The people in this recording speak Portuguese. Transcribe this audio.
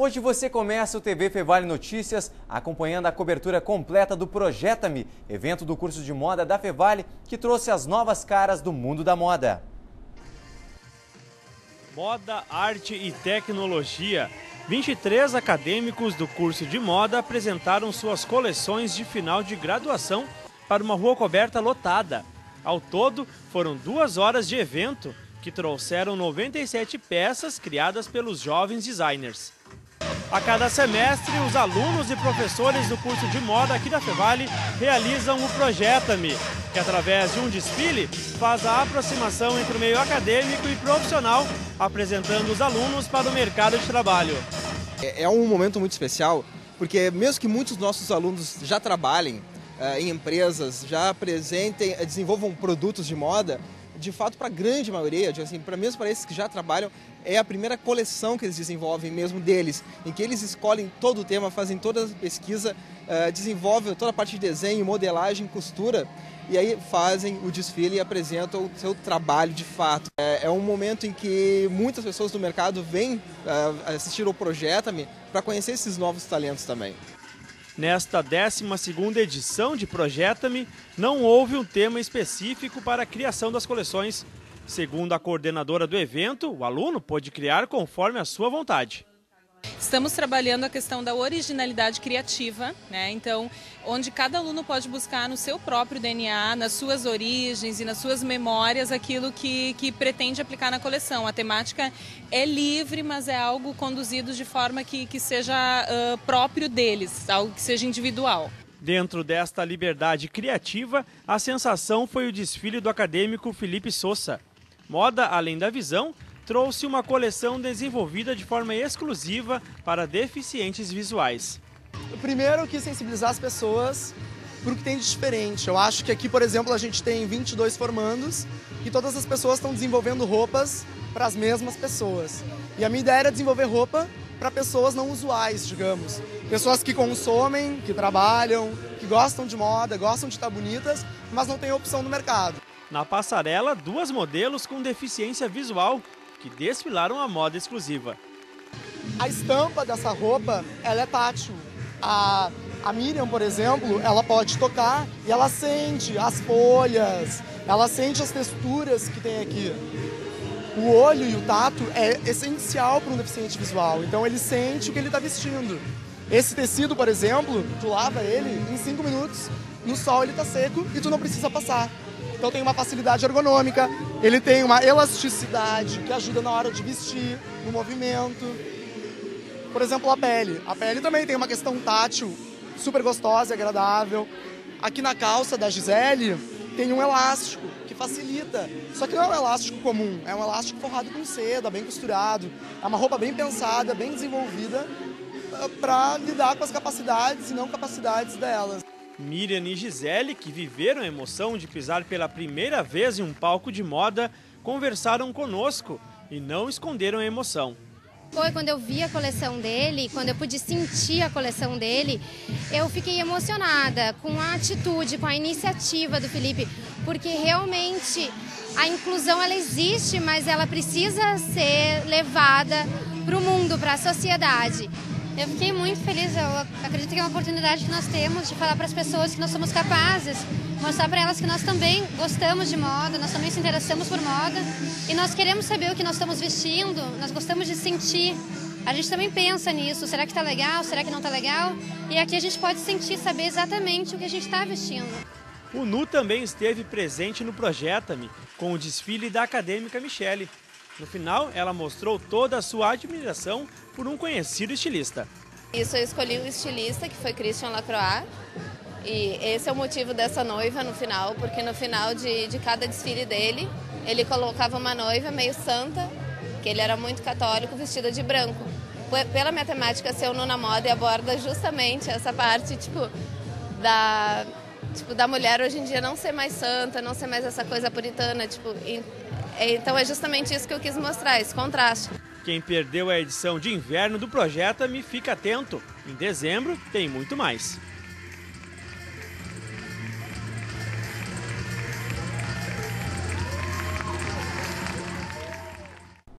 Hoje você começa o TV Fevale Notícias acompanhando a cobertura completa do Projeta-me, evento do curso de moda da Fevale que trouxe as novas caras do mundo da moda. Moda, arte e tecnologia. 23 acadêmicos do curso de moda apresentaram suas coleções de final de graduação para uma rua coberta lotada. Ao todo, foram duas horas de evento que trouxeram 97 peças criadas pelos jovens designers. A cada semestre, os alunos e professores do curso de moda aqui da Fevale realizam o Projeta-me, que através de um desfile faz a aproximação entre o meio acadêmico e profissional, apresentando os alunos para o mercado de trabalho. É, é um momento muito especial, porque mesmo que muitos dos nossos alunos já trabalhem uh, em empresas, já apresentem, desenvolvam produtos de moda, de fato, para a grande maioria, assim, para mesmo para esses que já trabalham, é a primeira coleção que eles desenvolvem mesmo deles, em que eles escolhem todo o tema, fazem toda a pesquisa, uh, desenvolvem toda a parte de desenho, modelagem, costura, e aí fazem o desfile e apresentam o seu trabalho de fato. É, é um momento em que muitas pessoas do mercado vêm uh, assistir ao Projeta-me para conhecer esses novos talentos também. Nesta 12ª edição de Projeta-me, não houve um tema específico para a criação das coleções. Segundo a coordenadora do evento, o aluno pode criar conforme a sua vontade. Estamos trabalhando a questão da originalidade criativa, né? Então, onde cada aluno pode buscar no seu próprio DNA, nas suas origens e nas suas memórias aquilo que, que pretende aplicar na coleção. A temática é livre, mas é algo conduzido de forma que, que seja uh, próprio deles, algo que seja individual. Dentro desta liberdade criativa, a sensação foi o desfile do acadêmico Felipe Souza. Moda além da visão, trouxe uma coleção desenvolvida de forma exclusiva para deficientes visuais. Primeiro, eu quis sensibilizar as pessoas para o que tem de diferente. Eu acho que aqui, por exemplo, a gente tem 22 formandos e todas as pessoas estão desenvolvendo roupas para as mesmas pessoas. E a minha ideia era desenvolver roupa para pessoas não usuais, digamos. Pessoas que consomem, que trabalham, que gostam de moda, gostam de estar bonitas, mas não têm opção no mercado. Na passarela, duas modelos com deficiência visual que desfilaram a moda exclusiva. A estampa dessa roupa, ela é tátil. A, a Miriam, por exemplo, ela pode tocar e ela sente as folhas, ela sente as texturas que tem aqui. O olho e o tato é essencial para um deficiente visual, então ele sente o que ele está vestindo. Esse tecido, por exemplo, tu lava ele em 5 minutos, no sol ele está seco e tu não precisa passar. Então tem uma facilidade ergonômica, ele tem uma elasticidade que ajuda na hora de vestir, no movimento. Por exemplo, a pele. A pele também tem uma questão tátil super gostosa e agradável. Aqui na calça da Gisele tem um elástico que facilita. Só que não é um elástico comum, é um elástico forrado com seda, bem costurado. É uma roupa bem pensada, bem desenvolvida eh, para lidar com as capacidades e não capacidades delas. Miriam e Gisele, que viveram a emoção de pisar pela primeira vez em um palco de moda, conversaram conosco e não esconderam a emoção. Foi quando eu vi a coleção dele, quando eu pude sentir a coleção dele, eu fiquei emocionada com a atitude, com a iniciativa do Felipe, porque realmente a inclusão ela existe, mas ela precisa ser levada para o mundo, para a sociedade. Eu fiquei muito feliz. Eu acredito que é uma oportunidade que nós temos de falar para as pessoas que nós somos capazes, mostrar para elas que nós também gostamos de moda, nós também se interessamos por moda e nós queremos saber o que nós estamos vestindo, nós gostamos de sentir. A gente também pensa nisso. Será que está legal? Será que não está legal? E aqui a gente pode sentir, saber exatamente o que a gente está vestindo. O Nu também esteve presente no Projeta-me com o desfile da acadêmica Michele. No final, ela mostrou toda a sua admiração por um conhecido estilista. Isso, eu escolhi um estilista que foi Christian Lacroix. E esse é o motivo dessa noiva no final, porque no final de, de cada desfile dele, ele colocava uma noiva meio santa, que ele era muito católico, vestida de branco. Pela matemática ser o na moda e aborda justamente essa parte, tipo, da, tipo, da mulher hoje em dia não ser mais santa, não ser mais essa coisa puritana, tipo, é, então é justamente isso que eu quis mostrar, esse contraste. Quem perdeu a edição de inverno do Projeta Me fica atento. Em dezembro tem muito mais.